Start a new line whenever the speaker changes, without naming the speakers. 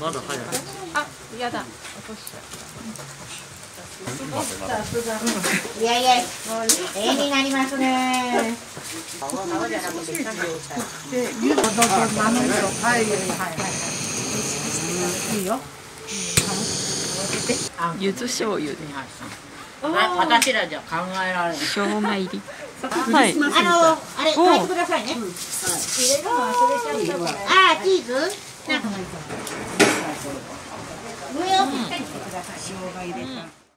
まだ早い。
あ、やだ。落としちゃ
いやいや、絵になりますね。
柚子醤油で。
私らじゃ考えられない。
生姜入り。はい。
あの、あれ、書い。てください。ね。入れるの忘れちゃったから。あー、チーズ。なんかが入れた。うん